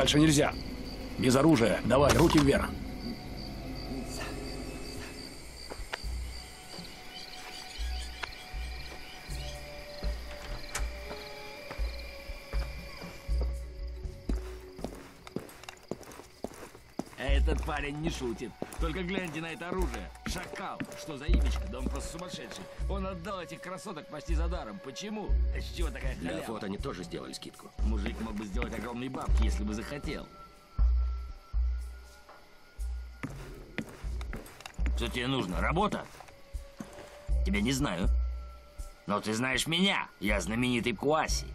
Дальше нельзя. Без оружия. Давай, руки вверх. А этот парень не шутит. Только гляньте на это оружие. Шакал. Что за имечко? Да он просто сумасшедший. Он отдал этих красоток почти за даром. Почему? С чего такая Для халява? фото они тоже сделали скидку. Мужик мог бы сделать огромные бабки, если бы захотел. Что тебе нужно? Работа? Тебя не знаю. Но ты знаешь меня. Я знаменитый Куаси.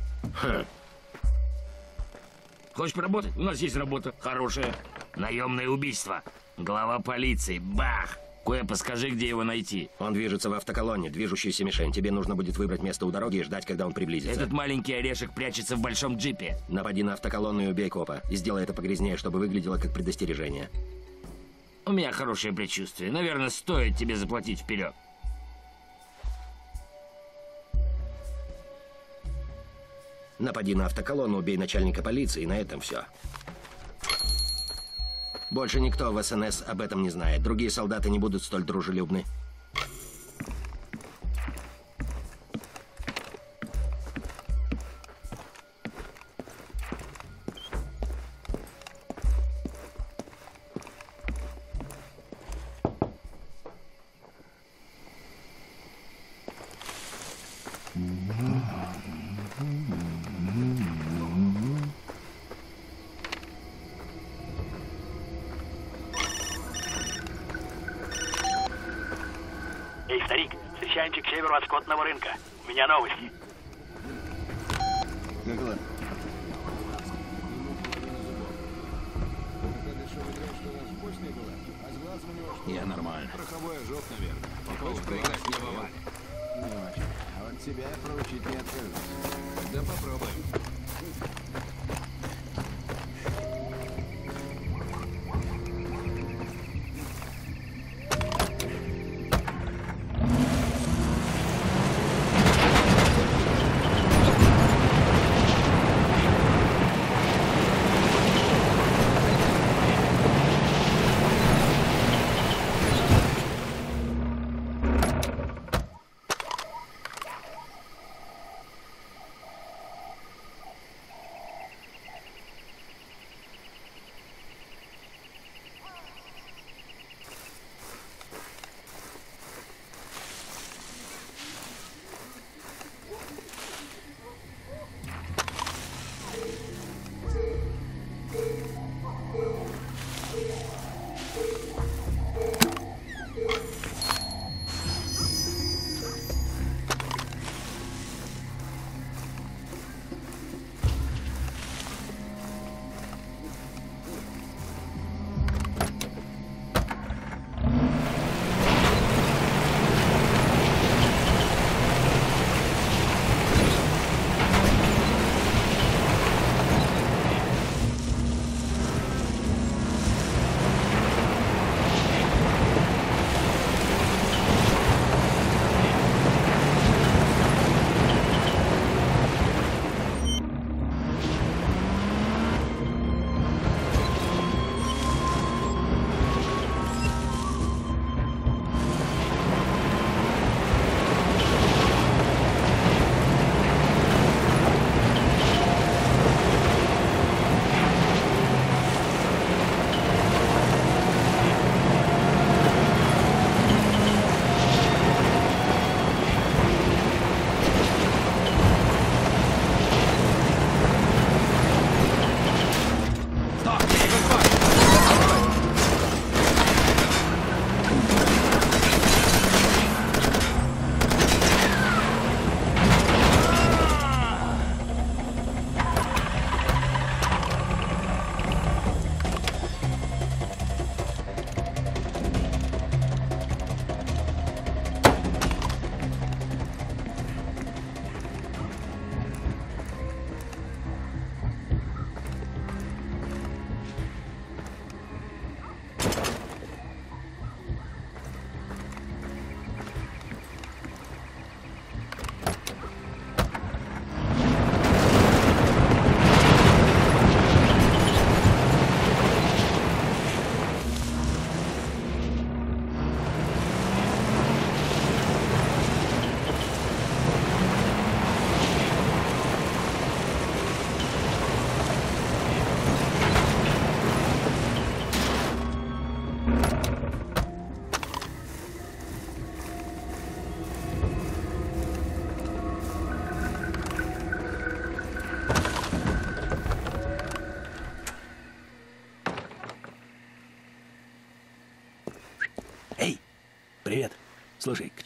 Хочешь поработать? У нас есть работа. Хорошая. Наемное убийство. Глава полиции. Бах! Куэпа, скажи, где его найти. Он движется в автоколонне, движущаяся мишень. Тебе нужно будет выбрать место у дороги и ждать, когда он приблизится. Этот маленький орешек прячется в большом джипе. Напади на автоколонну и убей копа. И сделай это погрязнее, чтобы выглядело как предостережение. У меня хорошее предчувствие. Наверное, стоит тебе заплатить вперед. Напади на автоколонну, убей начальника полиции, и на этом все. Больше никто в СНС об этом не знает. Другие солдаты не будут столь дружелюбны.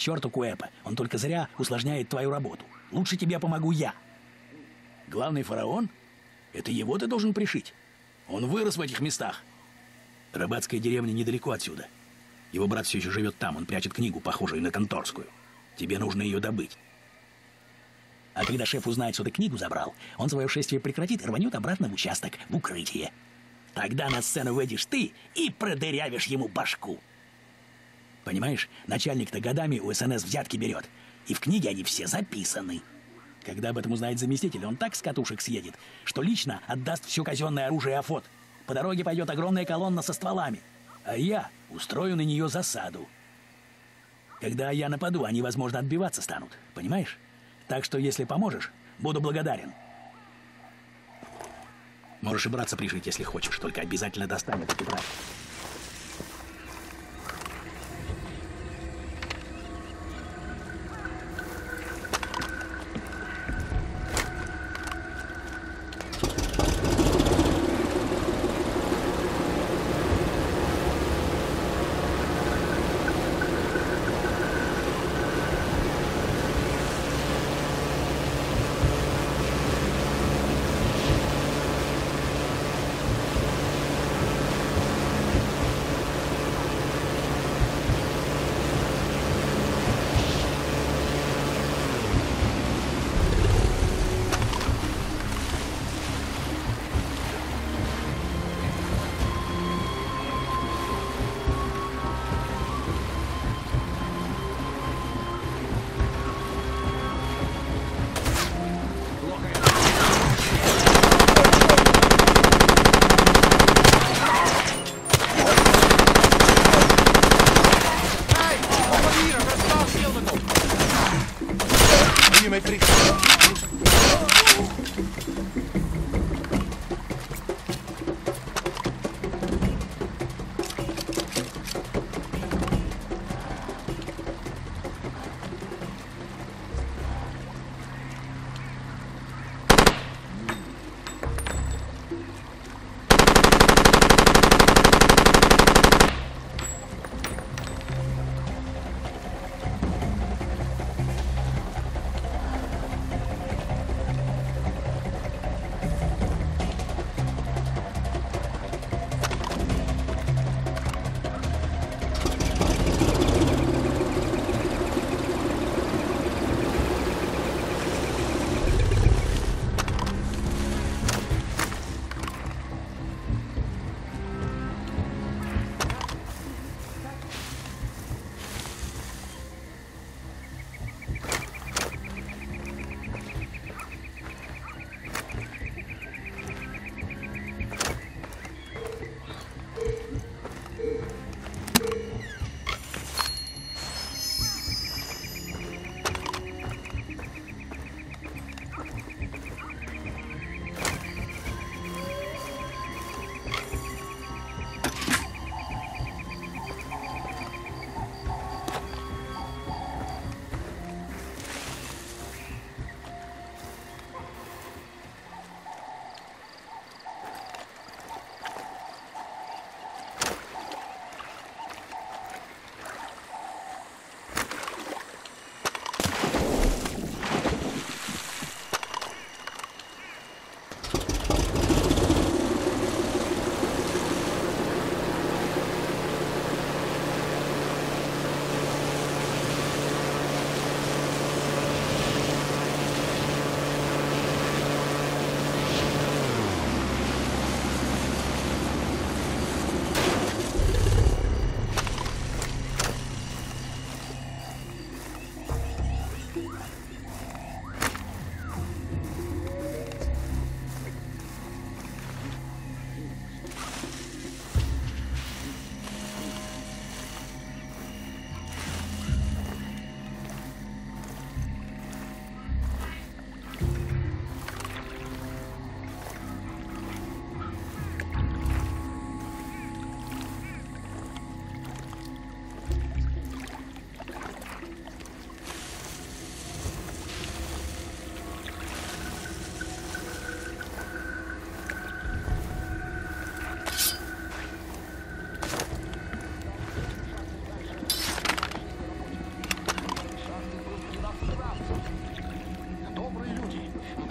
Черту Куэпа. Он только зря усложняет твою работу. Лучше тебе помогу я. Главный фараон? Это его ты должен пришить. Он вырос в этих местах. Рыбацкая деревня недалеко отсюда. Его брат все еще живет там. Он прячет книгу, похожую на конторскую. Тебе нужно ее добыть. А когда шеф узнает, что ты книгу забрал, он свое шествие прекратит и рванет обратно в участок, в укрытие. Тогда на сцену выйдешь ты и продырявишь ему башку. Понимаешь, начальник-то годами у СНС взятки берет. И в книге они все записаны. Когда об этом узнает заместитель, он так с катушек съедет, что лично отдаст все казенное оружие Афот. По дороге пойдет огромная колонна со стволами. А я устрою на нее засаду. Когда я нападу, они, возможно, отбиваться станут. Понимаешь? Так что, если поможешь, буду благодарен. Можешь и браться пришить, если хочешь, только обязательно достань эту тетрадь.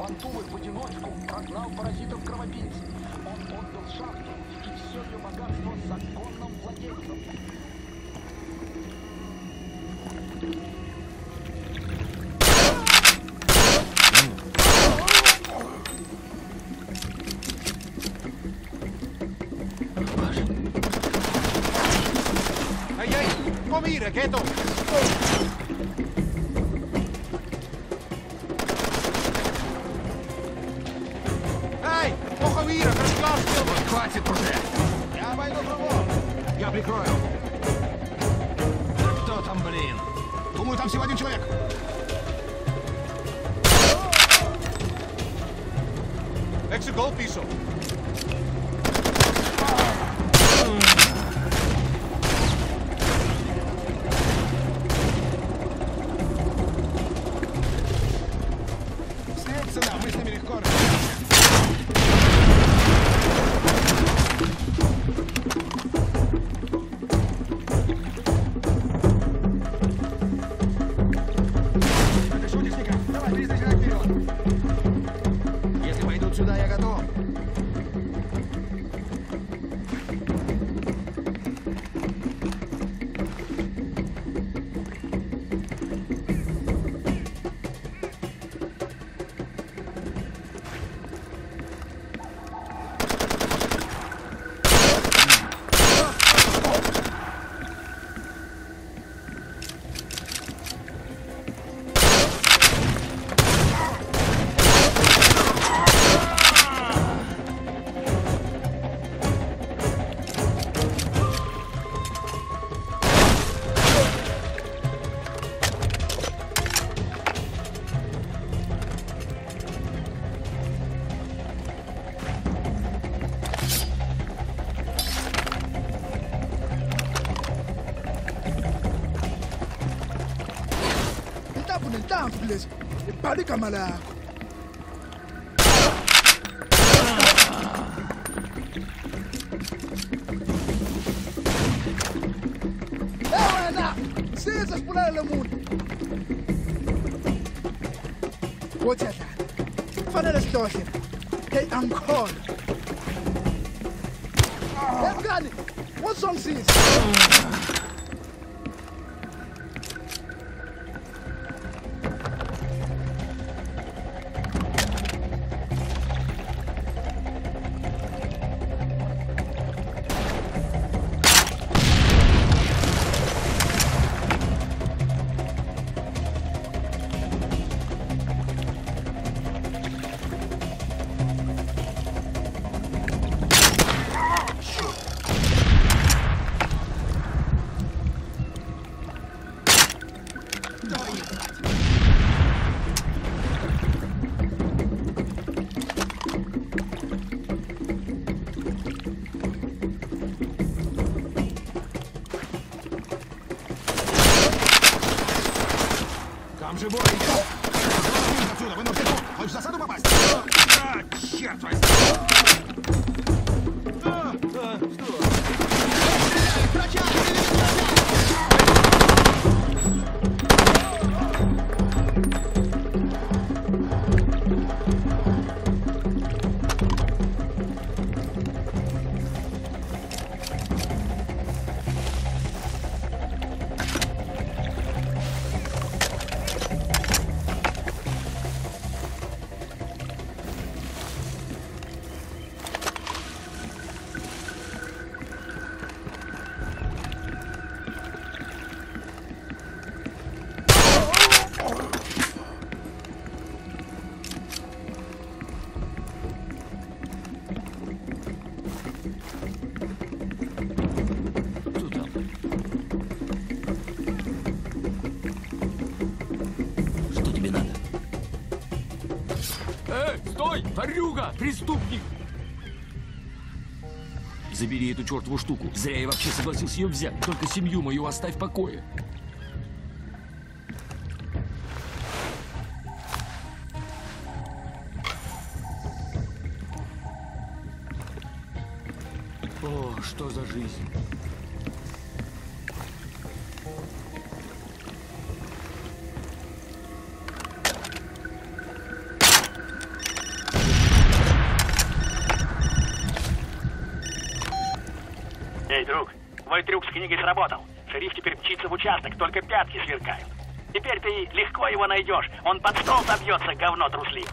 Вантувы в одиночку прогнал паразитов-кровопийцев. Он отдал шахту и все ее богатство законным владельцам. Hey, hey, come here, quieto. كملا Vocês pularam muito. Vou te ajudar. Thank you. Преступник! Забери эту чертову штуку. Зря я вообще согласился ее взять. Только семью мою оставь в покое. О, что за жизнь? Твой трюк с книгой сработал. Шериф теперь мчится в участок, только пятки сверкают. Теперь ты легко его найдешь. Он под стол забьется, говно труслив.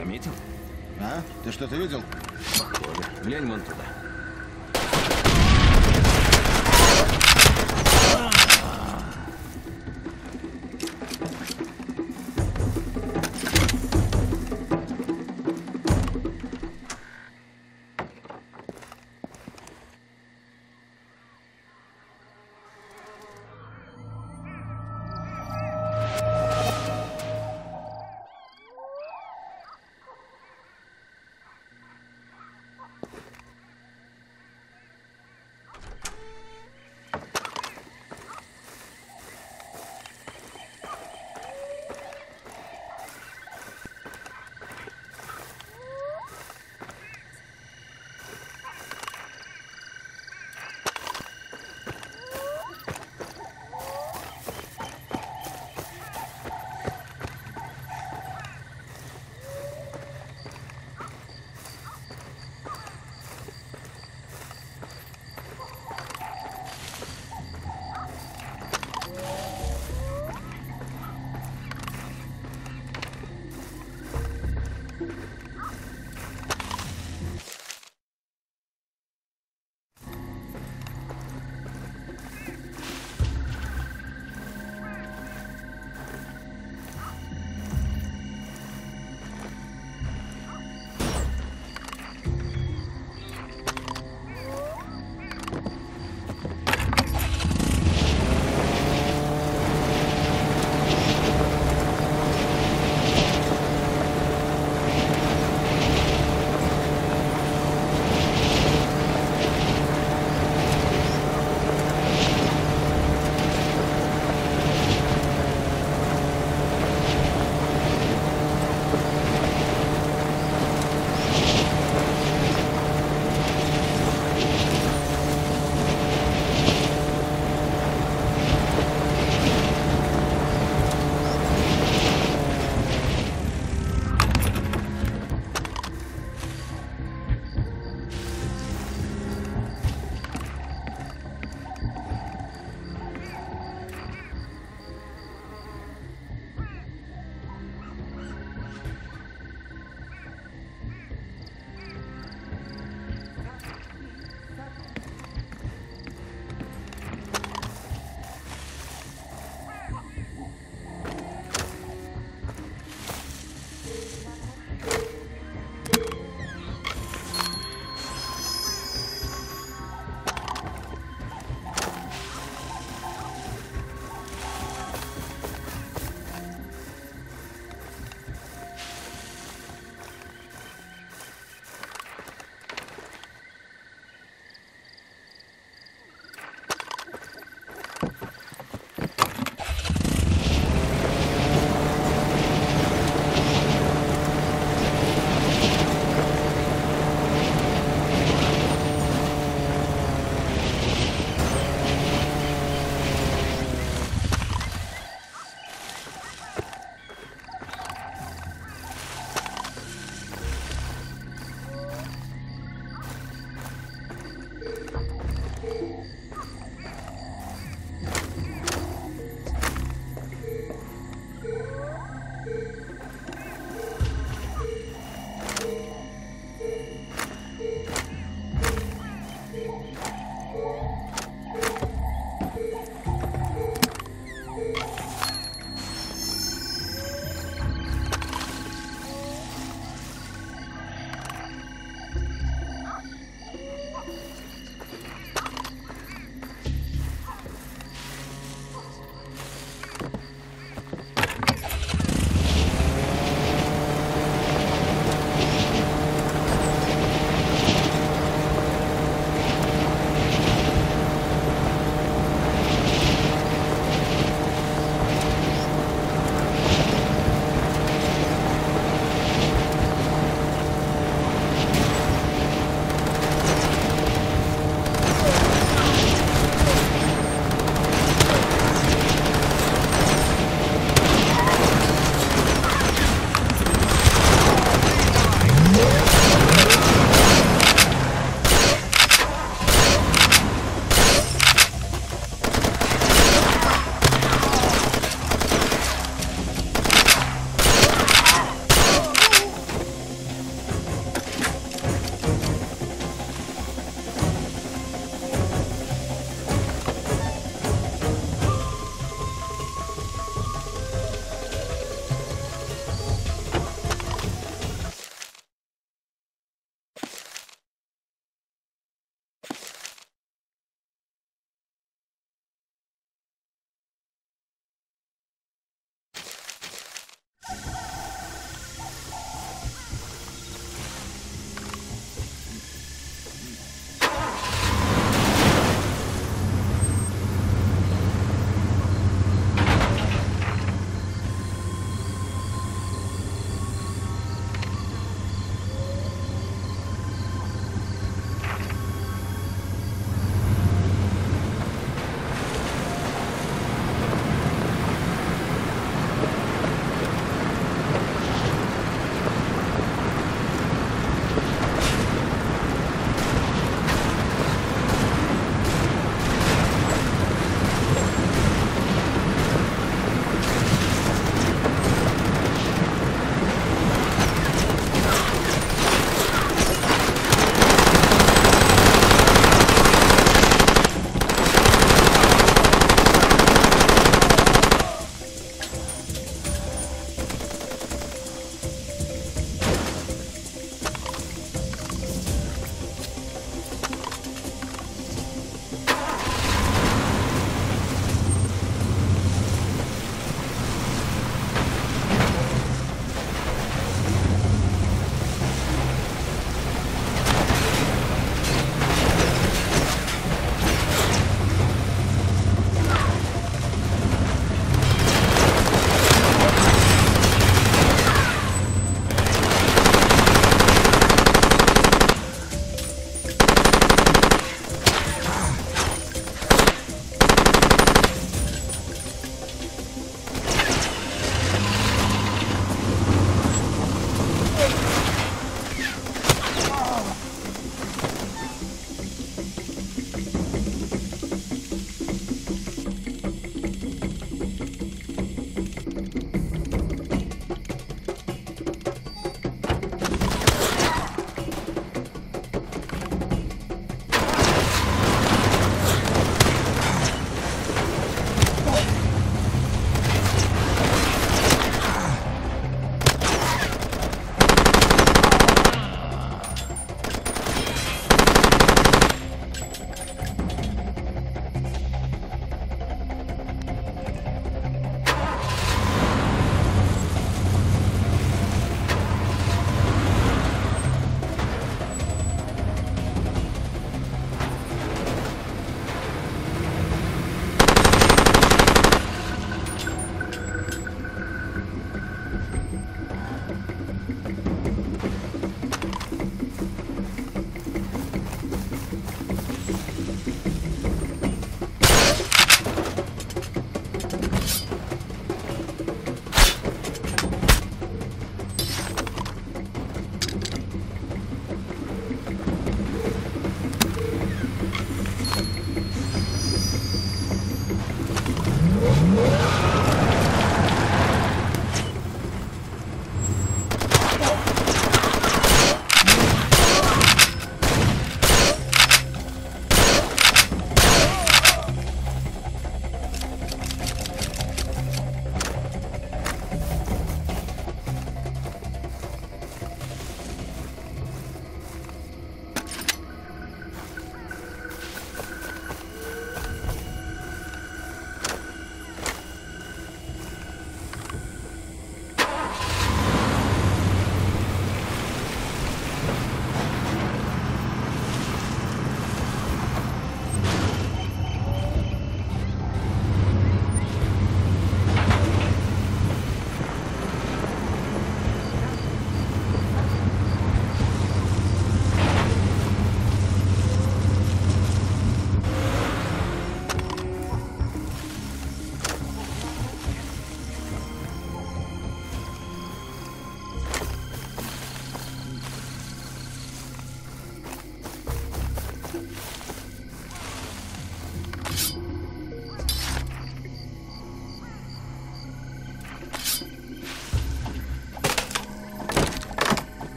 Заметил? А? Ты что-то видел? Похоже. Глянь вон туда.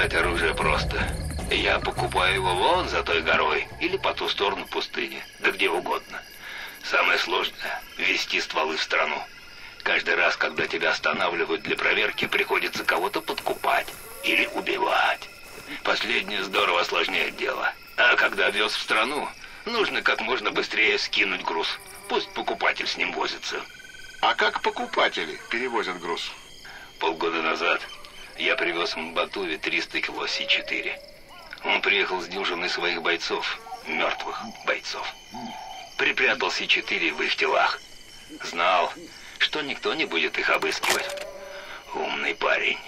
Достать оружие просто. Я покупаю его вон за той горой или по ту сторону пустыни, да где угодно. Самое сложное — вести стволы в страну. Каждый раз, когда тебя останавливают для проверки, приходится кого-то подкупать или убивать. Последнее здорово осложняет дело. А когда вез в страну, нужно как можно быстрее скинуть груз. Пусть покупатель с ним возится. А как покупатели перевозят груз? Полгода назад я привез в Мбатуве 300 кило Си-4. Он приехал с дюжиной своих бойцов, мертвых бойцов. Припрятал Си-4 в их телах. Знал, что никто не будет их обыскивать. Умный парень.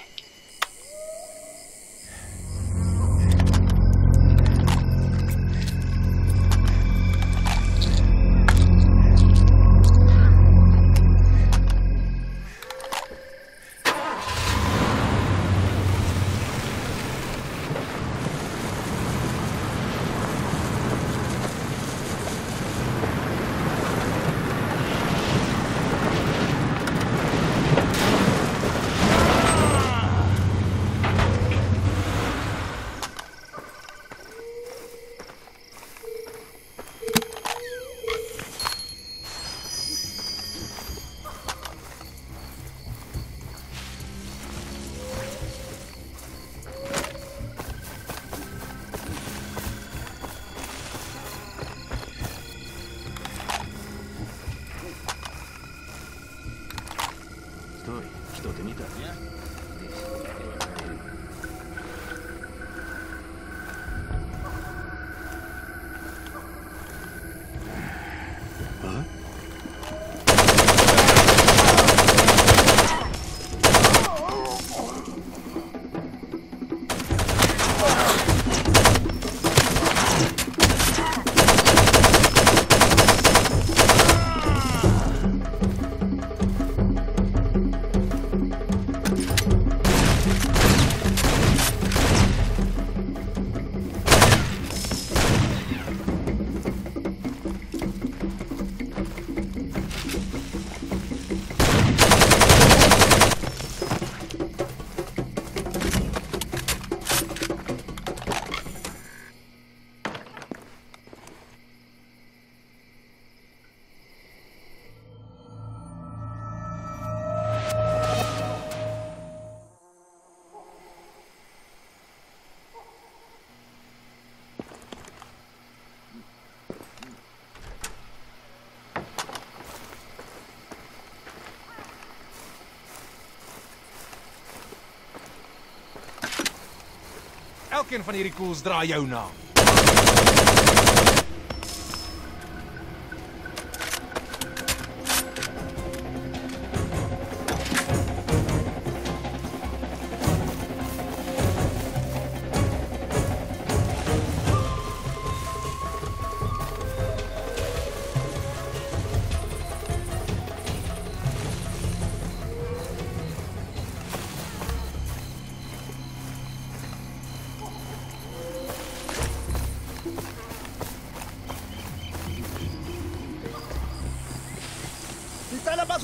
Elkeen van hierdie koels dra jou naam.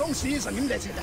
公司是你们在拆的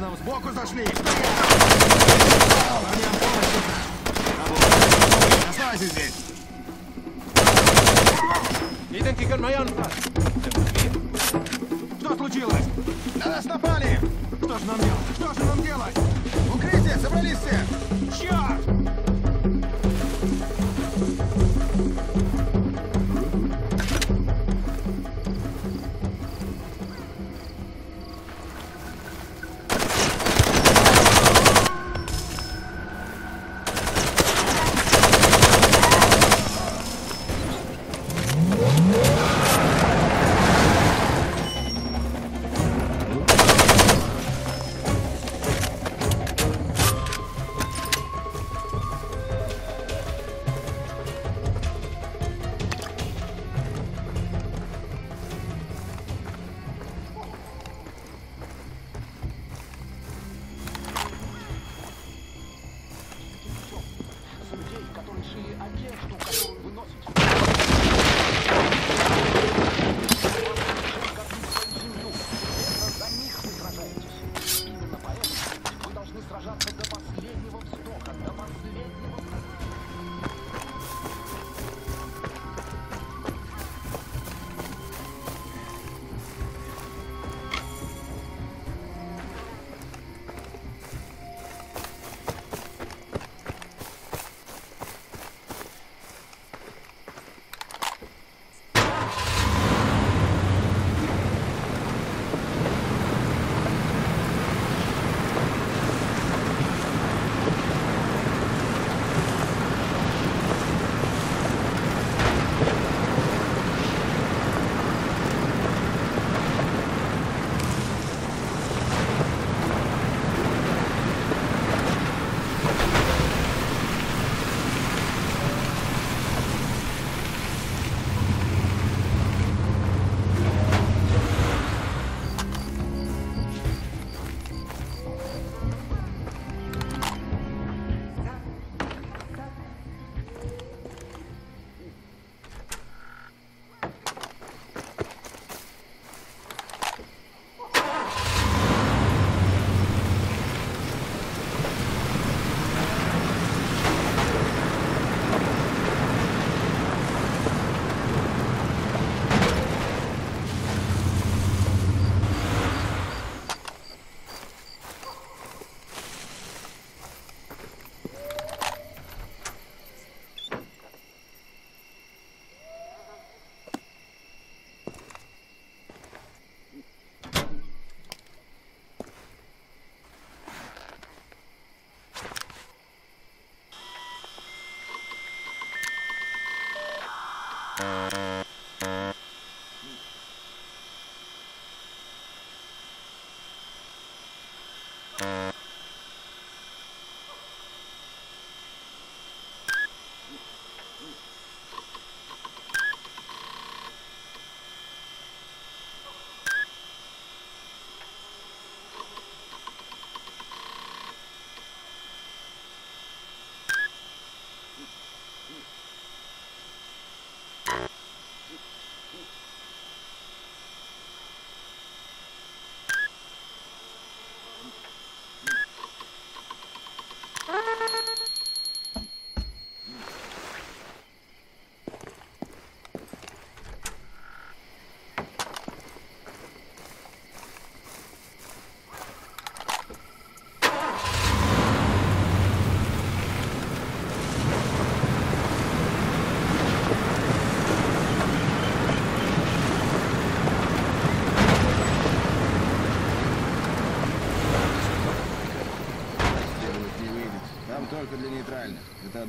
Чтобы нам сбоку зашли! Парням помощь! Оставайся здесь! Что случилось? На нас напали! Что же нам делать? Что же нам делать? Укрытие! Собрались все! Черт!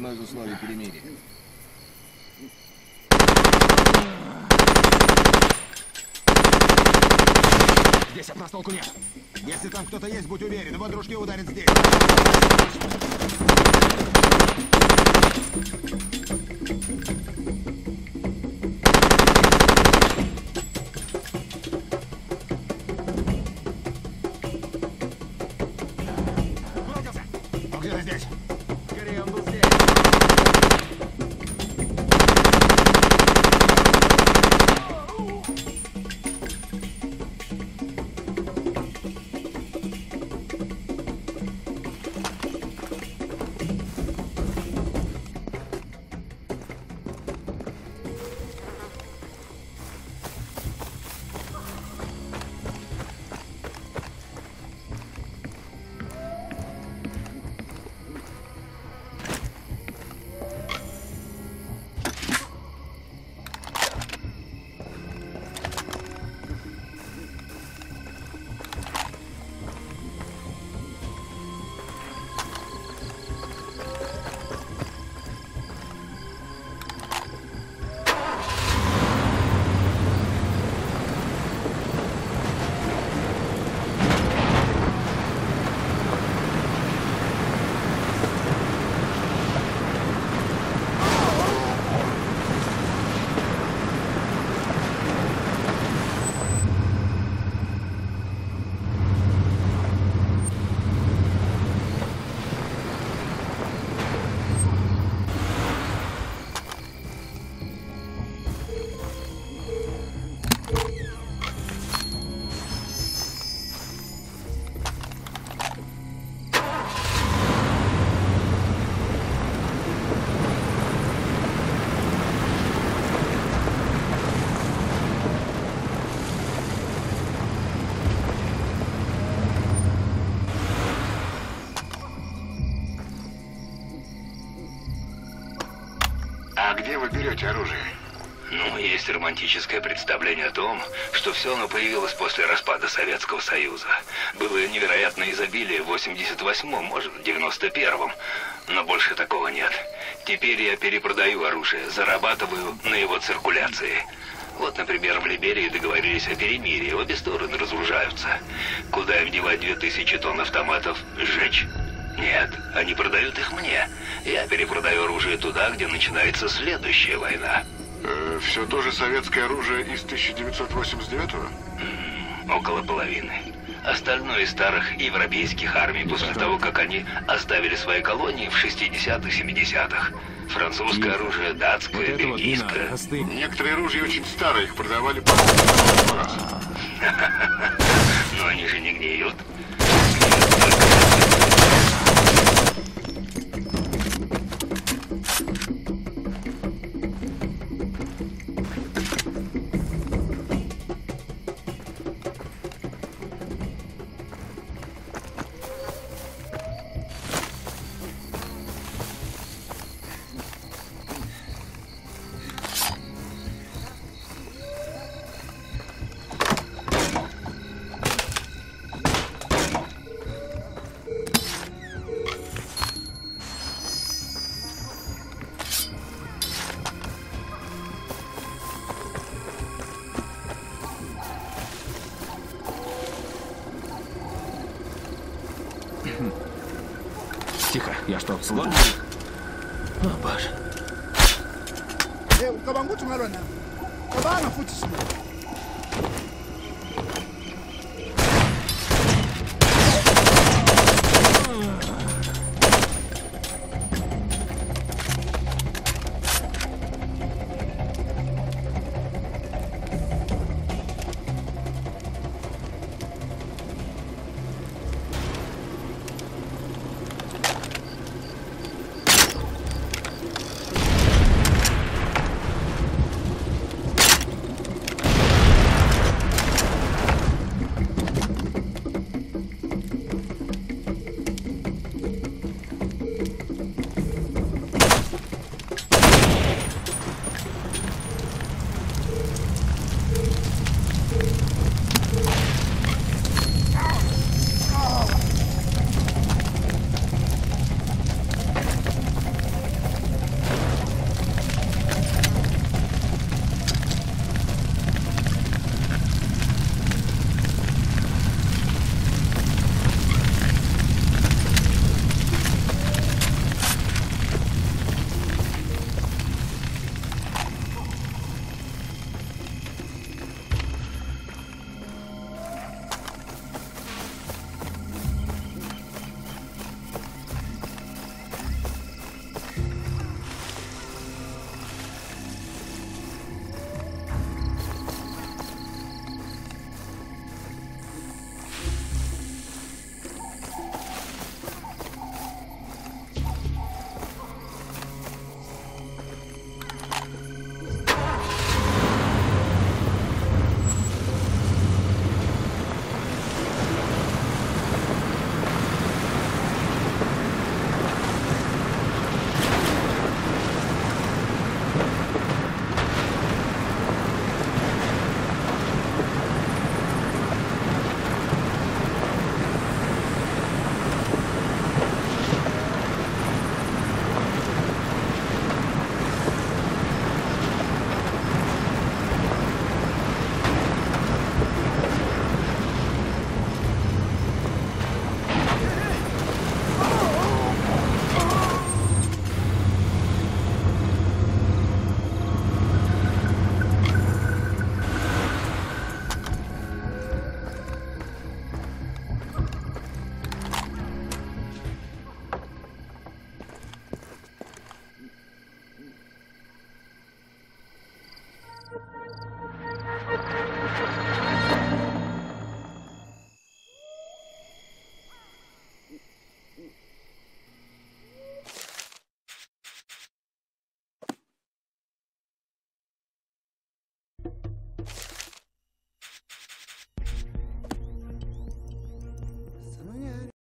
Одно из условий перемирия. Здесь от нас толку нет. Если там кто-то есть, будь уверен, его дружки ударят здесь. Берете оружие? Ну, есть романтическое представление о том, что все оно появилось после распада Советского Союза. Было невероятное изобилие в 88-м, может, в 91-м, но больше такого нет. Теперь я перепродаю оружие, зарабатываю на его циркуляции. Вот, например, в Либерии договорились о перемирии, обе стороны разоружаются. Куда им девать 2000 тонн автоматов? Сжечь? Нет, они продают их мне. Я перепродаю оружие туда, где начинается следующая война. Э, все то же советское оружие из 1989-го? Около половины. Остальное из старых европейских армий после того, как они оставили свои колонии в 60-х, 70-х. Французское оружие, датское, Вот это вот не бельгийское. Некоторые ружья очень старые, их продавали по. Но они же не гниют. Тихо, я что, слон? О, боже. Eh, ucabanga ukuthi ungalwa nami cabanga futhi sibili